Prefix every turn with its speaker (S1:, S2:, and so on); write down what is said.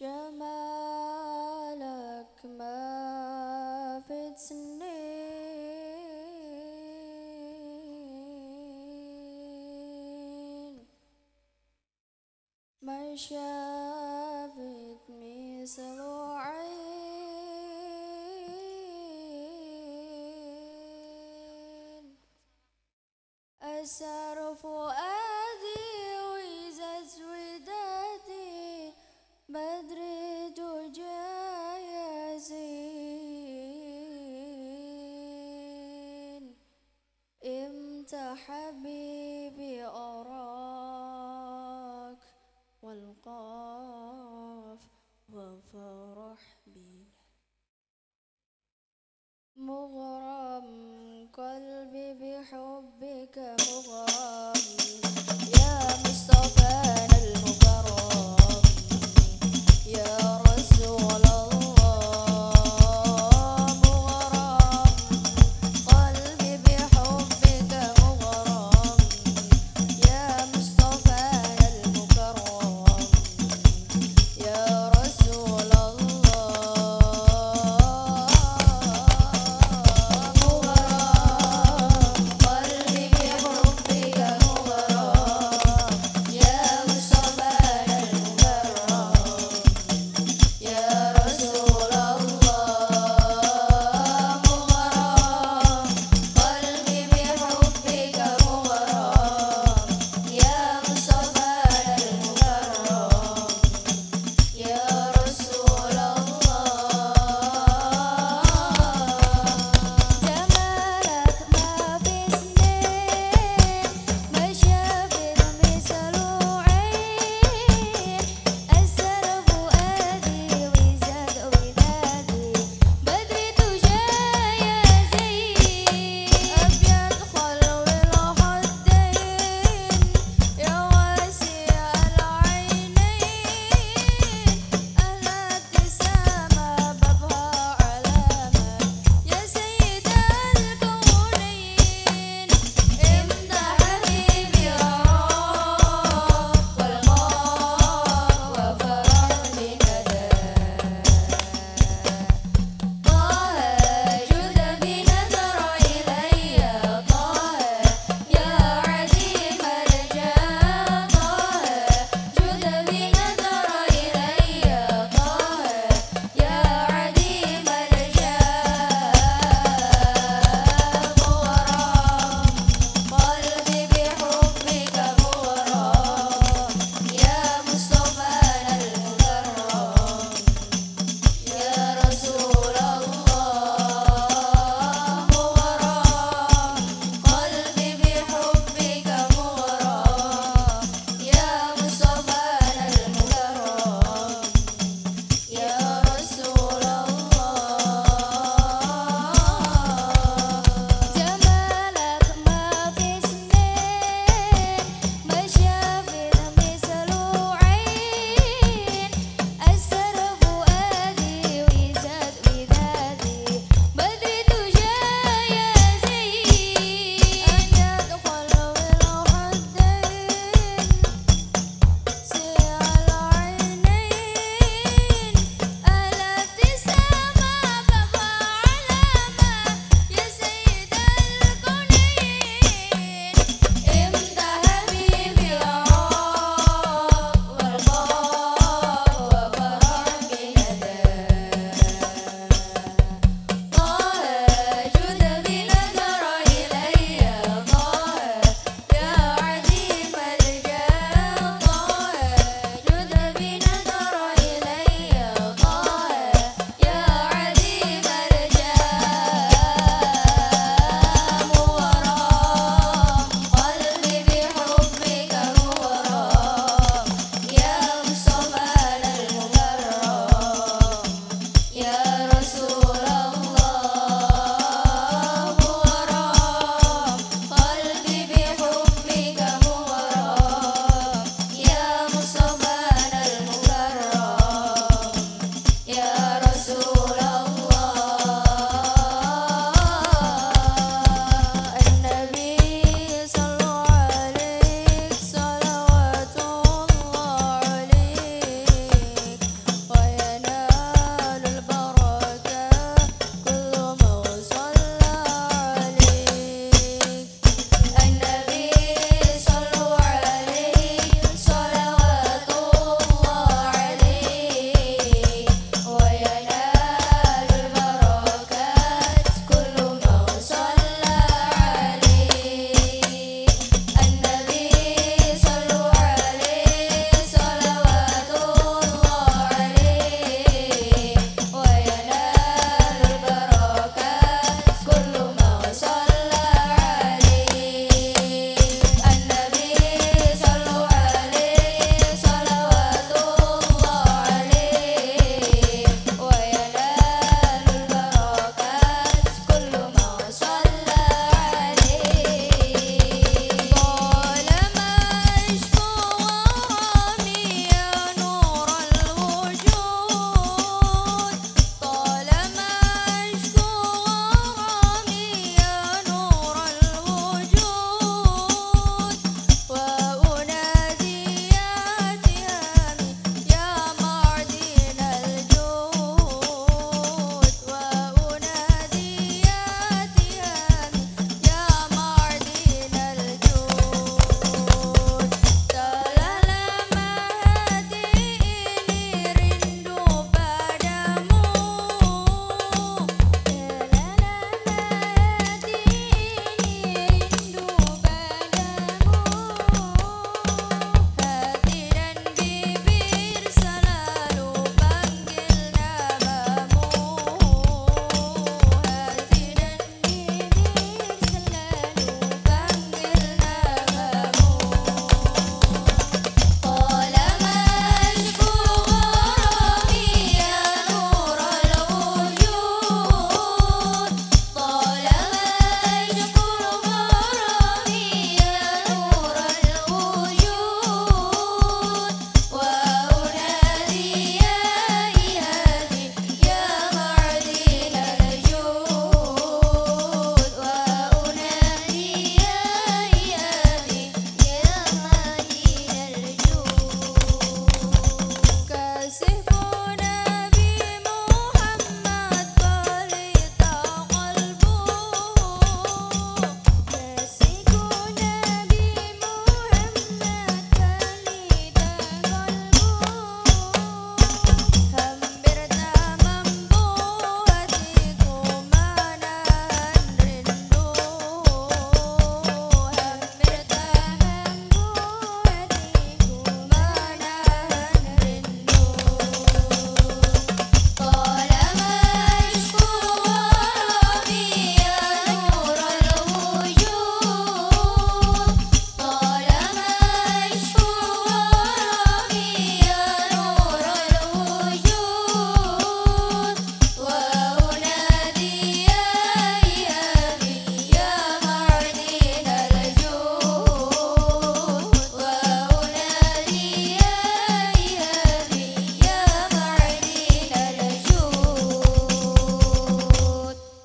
S1: جمالك ما في سنين ما حبيب